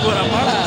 agora, Marcos.